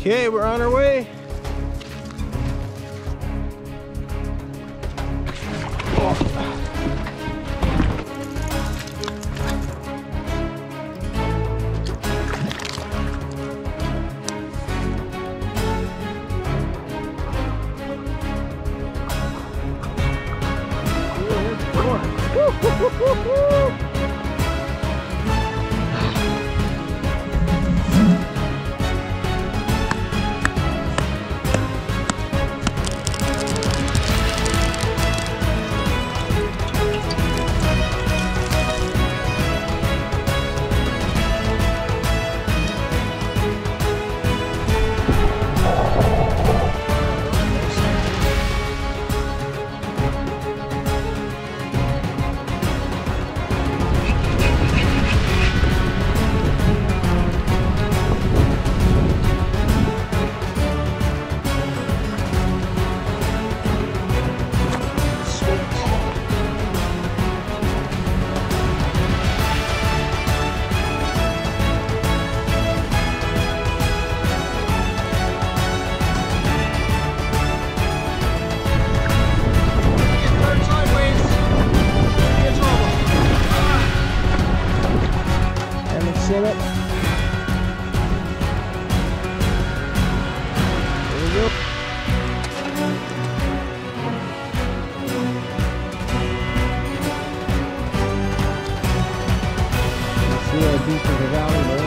Okay, we're on our way. And sit up. There we go. See how deep is the valley